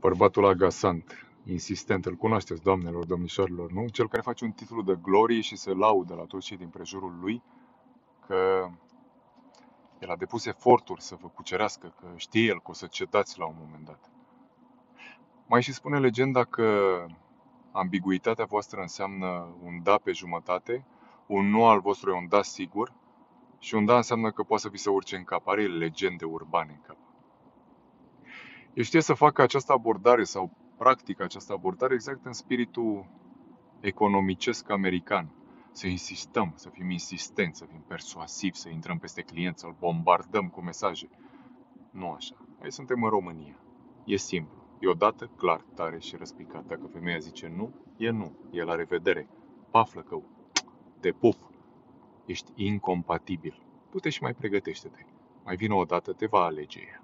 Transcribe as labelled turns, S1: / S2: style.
S1: Bărbatul agasant, insistent, îl cunoașteți, doamnelor, domnișoarelor, nu? Cel care face un titlu de glorie și se laudă la toți cei din prejurul lui că el a depus eforturi să vă cucerească, că știe el că o să cedați la un moment dat. Mai și spune legenda că ambiguitatea voastră înseamnă un da pe jumătate, un nu al vostru e un da sigur și un da înseamnă că poate să vi se urce în cap. Are legende urbane în cap. El știe să facă această abordare sau practică această abordare exact în spiritul economicesc american. Să insistăm, să fim insistenți, să fim persuasivi, să intrăm peste client, să-l bombardăm cu mesaje. Nu așa. Aici suntem în România. E simplu. E o dată clar, tare și răspicat. Dacă femeia zice nu, e nu. E la revedere. Paflă că te pup. Ești incompatibil. Du-te și mai pregătește-te. Mai vină o dată, te va alege ea.